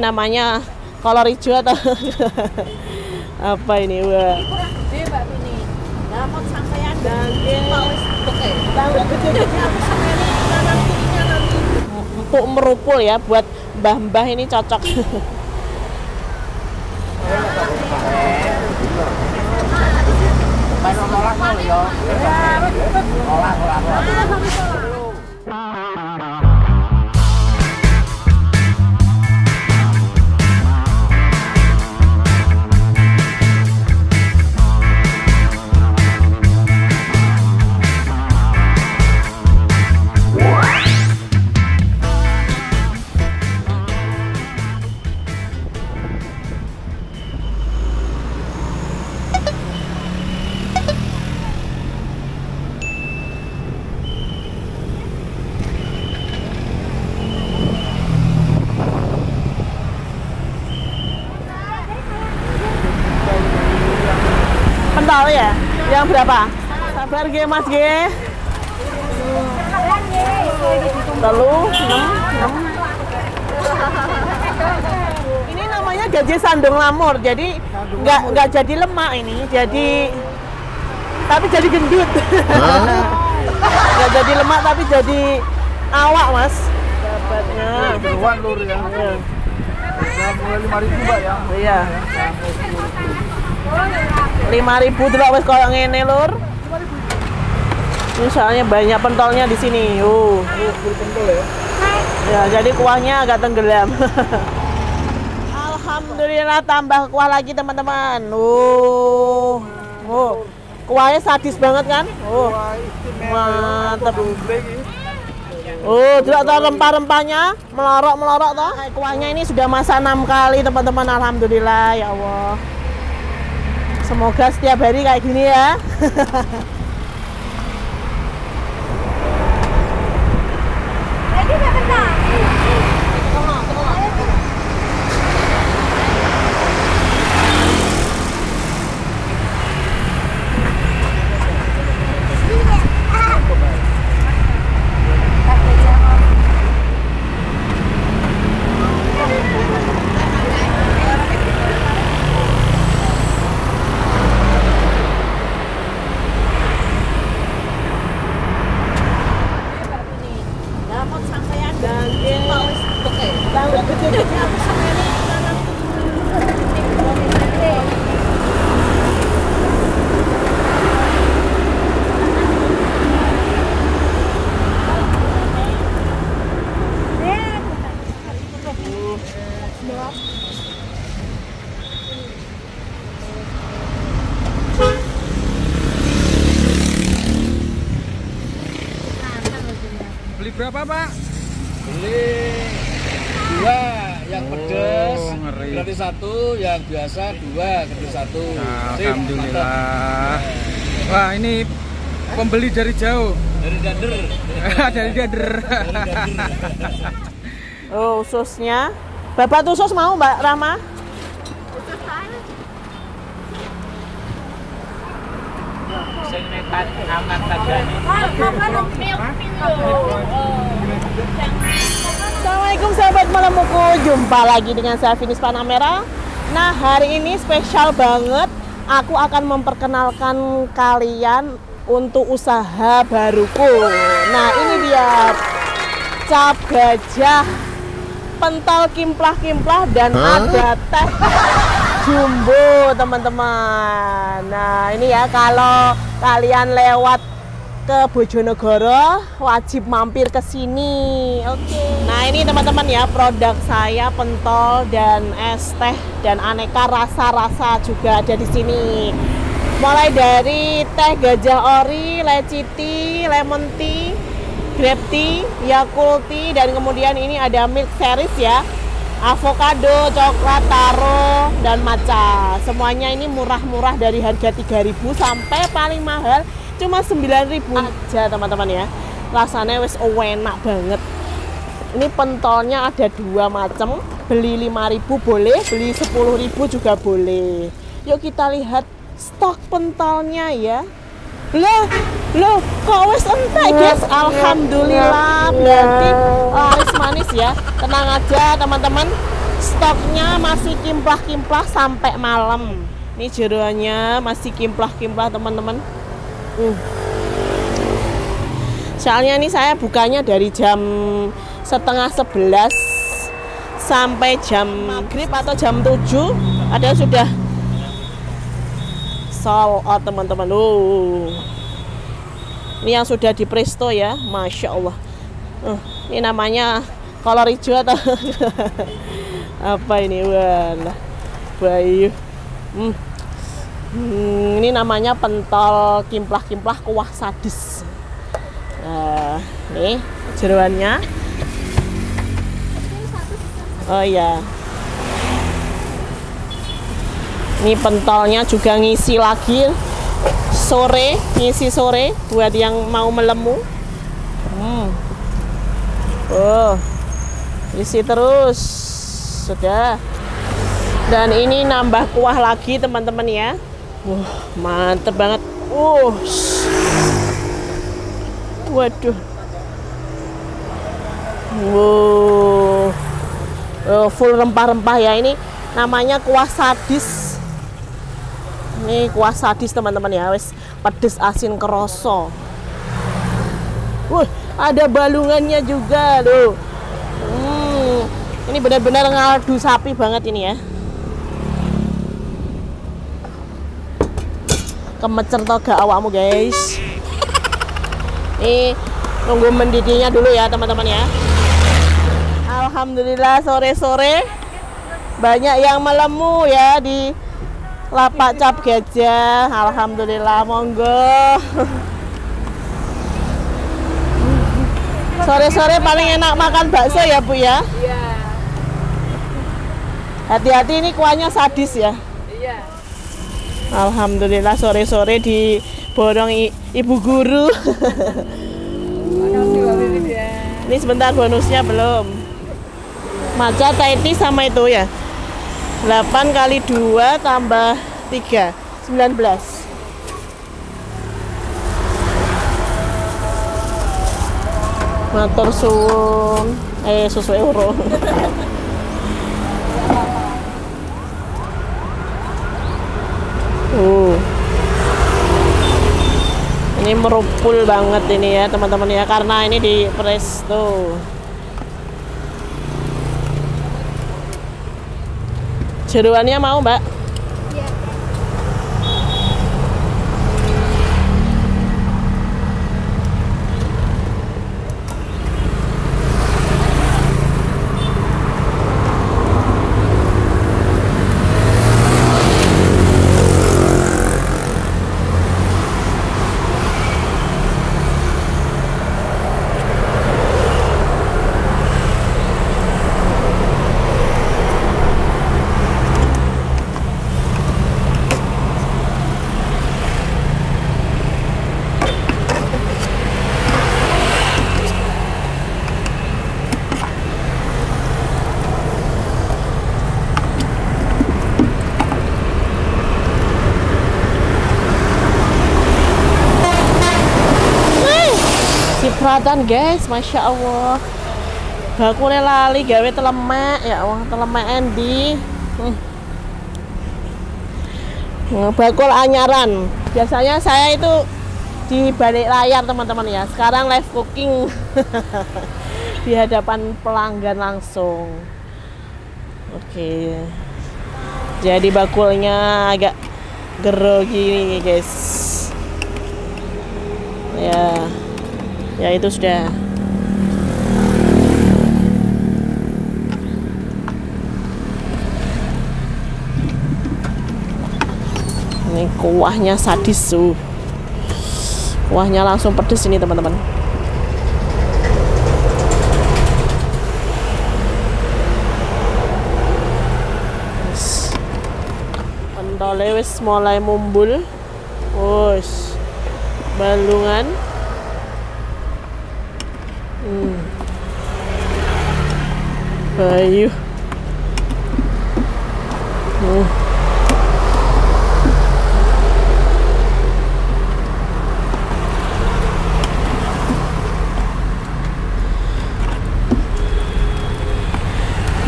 namanya kolor hijau atau apa ini wah. Gede Mbak Vini. Sampean tahu gede-gede aku sampean empuk merupul ya buat mbah-mbah ini cocok pentol ya? Yang berapa? Sabar ge mas ge telu enam ini namanya gaji sandung lamur jadi nggak nggak jadi lemak ini jadi tapi jadi gendut. Nggak jadi lemak tapi jadi awak mas. Dapatnya. Duluan lur ya. Udah mulai lima ribu mbak ya. iya lima ribu dulu wes koyo ngene lur ini soalnya banyak pentolnya di sini uh ya. jadi kuahnya agak tenggelam Alhamdulillah tambah kuah lagi teman-teman uh oh kuahnya sadis banget kan istimewa. Mantap. Ini. Oh, tidak tahu rempah-rempahnya melorok-melorok toh. Kuahnya ini sudah masak enam kali teman-teman. Alhamdulillah ya Allah. Semoga setiap hari kayak gini ya. Mbak Vini. Lah mau sampean Daging. mau wis beke. Tahu gede-gede aku sampean kanan Beli berapa, Pak? Beli dua yang Oh, pedes ngeri. gratis satu yang biasa dua gratis satu Sip, Alhamdulillah. mantap. Wah, ini pembeli dari jauh. dari dander dari dader. dari dander Oh, ususnya. Bapak tuh usus mau, Mbak Rama? Sing nekat angkat tagani Assalamualaikum sahabat Malamuku Jumpa lagi dengan saya Finis Panamera. Nah hari ini spesial banget. Aku akan memperkenalkan kalian untuk usaha baruku. Nah ini dia. Cap gajah Pentol kimplah-kimplah dan ada teh jumbo teman-teman Nah ini ya kalau kalian lewat ke Bojonegoro wajib mampir ke sini. Oke. Nah, ini teman-teman ya produk saya pentol dan es teh dan aneka rasa-rasa juga ada di sini. Mulai dari teh gajah ori, leci lemon tea, grape tea, yakult dan kemudian ini ada milk series ya. Avocado, coklat, taro, dan matcha. Semuanya ini murah-murah dari harga 3.000 sampai paling mahal cuma 9.000 aja teman-teman ya. Rasanya wes enak banget. Ini pentolnya ada dua macam. Beli 5.000 boleh, beli 10.000 juga boleh. Yuk kita lihat stok pentolnya ya. Loh, loh, kok wes entek guys? Alhamdulillah, berarti laris manis ya. Tenang aja teman-teman. stoknya masih kimplah-kimplah sampai malam. Ini jeroannya masih kimplah-kimplah teman-teman. Uh. Soalnya ini saya bukanya dari jam setengah sebelas sampai jam maghrib atau jam 7 ada sudah sold out teman-teman. Uh. Ini yang sudah di presto ya, masya Allah. Uh, ini namanya kolor hijau atau apa ini? Walah, bayu. Hmm. Hmm, ini namanya pentol kimplah-kimplah kuah sadis. Nah, nih jeruannya. Oh iya. Ini pentolnya juga ngisi lagi sore, ngisi sore buat yang mau melemu. Hmm. Oh, isi terus. Sudah. Dan ini nambah kuah lagi teman-teman ya. Wah, mantep banget. Uh. Waduh. Wow. Oh, full rempah-rempah ya ini namanya kuah sadis. Ini kuah sadis teman-teman ya, wes pedes asin keroso. Wah, ada balungannya juga loh. Hmm, ini benar-benar ngaldu sapi banget ini ya. Kemecer toga awakmu guys. Ini nunggu mendidihnya dulu ya teman-teman ya. Alhamdulillah sore-sore banyak yang melemu ya di lapak cap gajah. Alhamdulillah monggo. Sore-sore paling enak makan bakso ya Bu ya. Iya. Hati-hati ini kuahnya sadis ya. Iya. Alhamdulillah sore-sore di borong i- ibu guru. Ya. Ini sebentar bonusnya belum. Maca Taiti sama itu ya. 8 kali 2 tambah 3 19 Matur suwun. Eh susu euro uh ini merupul banget ini ya teman-teman ya karena ini di presto jeruannya mau mbak cipratan guys. Masya allah. Bakule lali gawe telemek. Ya Allah telemek endi? Hmm. Nah, bakul anyaran. Biasanya saya itu di balik layar teman-teman ya. Sekarang live cooking. Di hadapan pelanggan langsung. Oke. Jadi bakulnya agak grogi guys. Ya ya itu sudah. Ini kuahnya sadis tuh kuahnya langsung pedes ini teman-teman. Pentole mulai mumbul. Wes balungan Bayu. Hmm.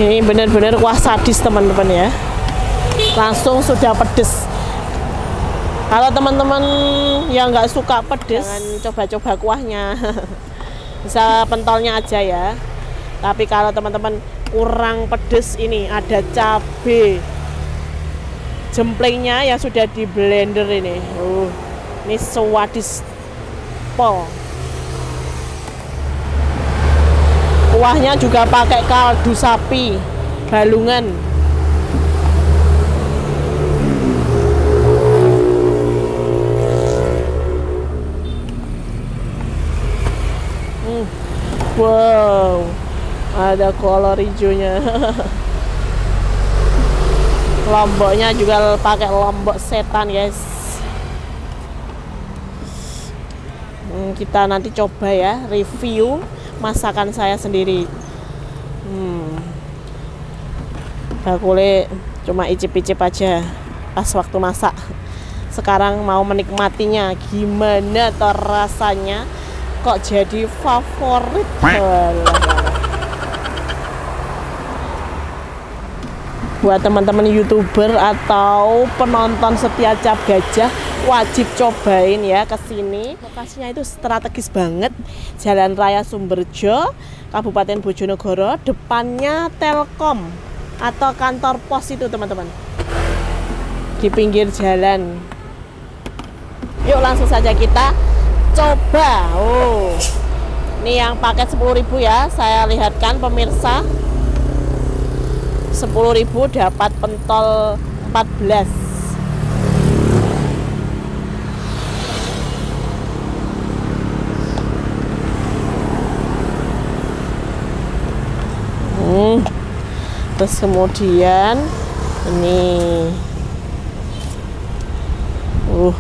Ini benar-benar kuah sadis teman-teman ya. Langsung sudah pedes. Kalau teman-teman yang nggak suka pedes, jangan coba-coba kuahnya. Bisa pentolnya aja ya. Tapi kalau teman-teman kurang pedes ini ada cabai jemplengnya yang sudah di blender ini. Uh, ini sewadis pol. Kuahnya juga pakai kaldu sapi balungan. Hmm. Wow, ada kolor hijaunya. Lomboknya juga pakai lombok setan, guys. Hmm, kita nanti coba ya review masakan saya sendiri. Hmm. Bakule cuma icip-icip aja pas waktu masak. Sekarang mau menikmatinya gimana rasanya kok jadi favorit. Buat teman-teman youtuber atau penonton setia cap gajah wajib cobain ya ke sini. Lokasinya itu strategis banget. Jalan Raya Sumberjo Kabupaten Bojonegoro depannya Telkom atau kantor pos itu teman-teman. Di pinggir jalan. Yuk langsung saja kita coba oh. Ini yang paket 10.000 ya saya lihatkan pemirsa. 10.000 dapat pentol 14 hmm. terus kemudian ini. Uh.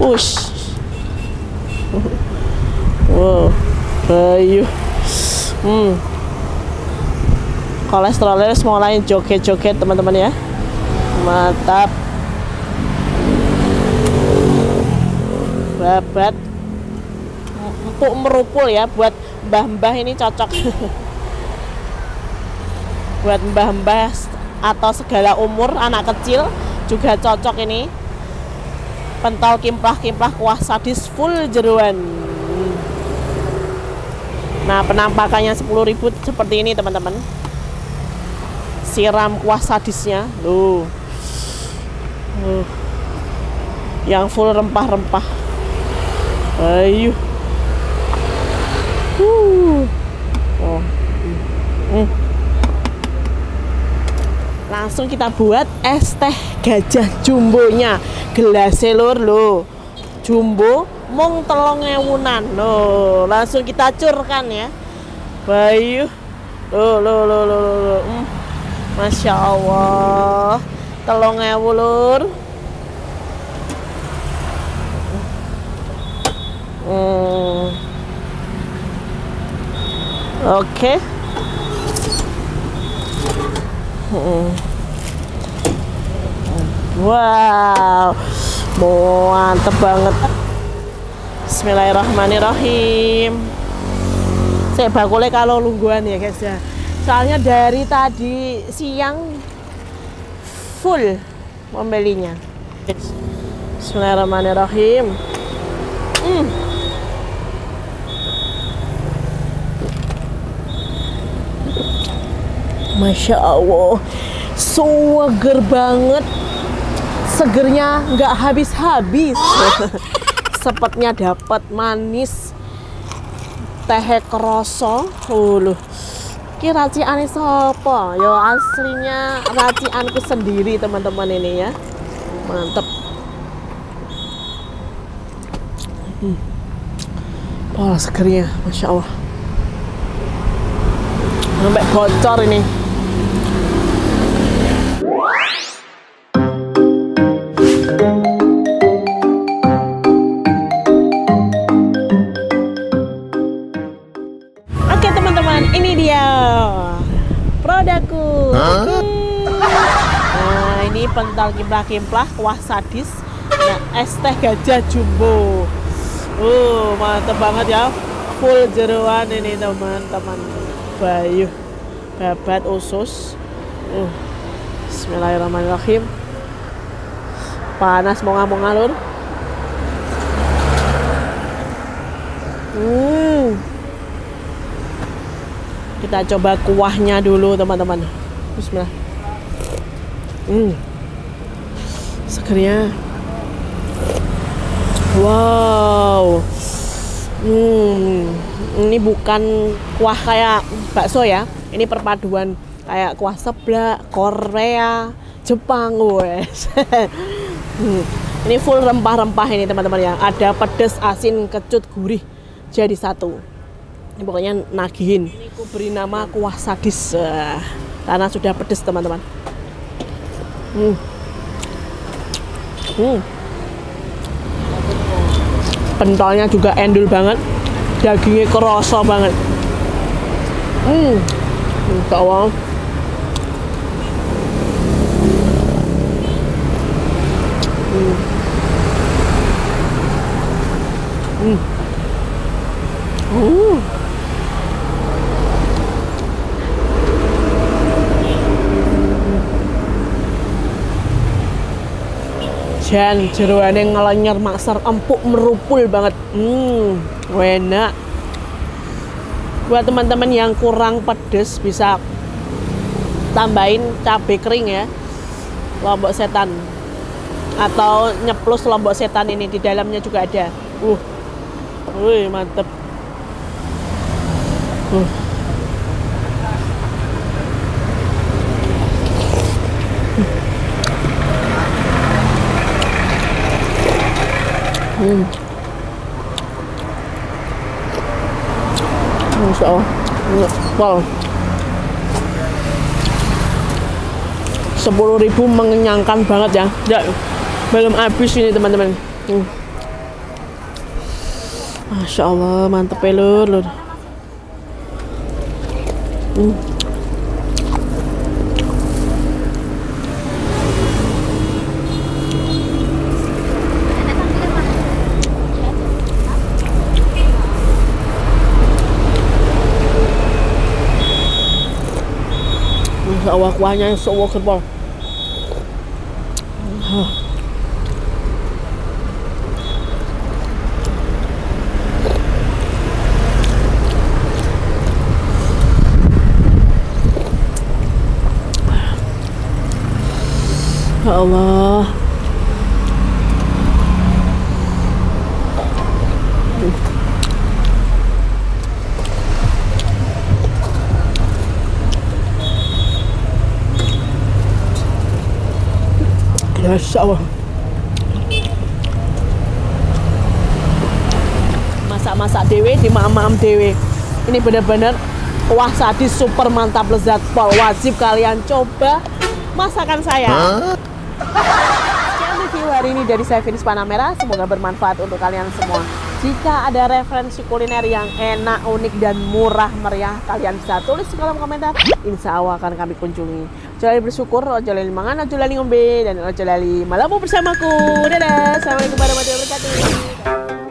Ush wow bayu. Hmm. Kolesterolnya mulai joget-joget teman-teman ya. Mantap. Babat. Empuk merupul ya buat mbah-mbah ini cocok. Buat mbah-mbah atau segala umur anak kecil juga cocok ini pentol kimplah-kimplah kuah sadis full jeruan. Nah penampakannya 10.000 seperti ini teman-teman. Siram kuah sadisnya. Loh. Yang full rempah-rempah. Ayo uh. oh. hmm. Langsung kita buat es teh gajah jumbonya. Gelas lur lo jumbo mung telung ewunan loh langsung kita curkan ya. Bayu. Lo lo lo lo lo hmm. Masya Allah. Ewu lur. Hmm. Oke. okay. Wow. Mantep banget. Bismillahirrahmanirrahim. Saya bakule kalau lungguan ya guys ya. Soalnya dari tadi siang full membelinya. Bismillahirrahmanirrahim. Hmm. Masya Allah seger banget segernya nggak habis-habis sepetnya dapat manis teh kroso oh, loh Ki raciane sapa? Ya aslinya racianku sendiri teman-teman ini ya. Mantep. Hmm. Wah, segernya, masya Allah. Sampai bocor ini. Pentol kimplah-kimplah kuah sadis. Nah, es teh gajah jumbo. Uh, mantep banget ya. Full jeruan ini teman-teman. Bayu. babat usus. Uh. Bismillahirrahmanirrahim. Panas mau ngamuk ngalur. Hmm. Kita coba kuahnya dulu teman-teman. Bismillah. Hmm. Segernya. Wow. Hmm. Ini bukan kuah kayak bakso ya. Ini perpaduan kayak kuah seblak, Korea, Jepang, wes. Hmm. Ini full rempah-rempah ini teman-teman ya. Ada pedas, asin, kecut, gurih jadi satu. Ini pokoknya nagihin. Ini aku beri nama kuah sadis eh, karena sudah pedas teman-teman. Hmm. Hmm. Pentolnya juga endul banget. Dagingnya kerasa banget. Hmm. Insya Jan jeroane ngelenyer makser empuk merupul banget. Hmm, enak. Buat teman-teman yang kurang pedes bisa tambahin cabai kering ya. Lombok setan. Atau nyeplus lombok setan ini di dalamnya juga ada. Uh. Wih, mantep. Uh. Hmm. Allah. Wow. Sepuluh ribu mengenyangkan banget ya. Ya, belum habis ini teman-teman. Hmm. Masya Allah, mantep ya lur. Hmm. Masya Allah, kuahnya yang sewa kerbol. Ya Allah. Masya Allah. Masak-masak dewe di mam-mam dewe. Ini benar-benar kuah sadis super mantap lezat pol. Wajib kalian coba masakan saya. Sekian review hari ini dari saya Finis Panamera. Semoga bermanfaat untuk kalian semua. Jika ada referensi kuliner yang enak, unik, dan murah meriah, kalian bisa tulis di kolom komentar. Insya Allah akan kami kunjungi. Ojo bersyukur, ojo mangan, ojo ngombe, dan ojo lali malamu bersamaku. Dadah. Assalamualaikum warahmatullahi wabarakatuh.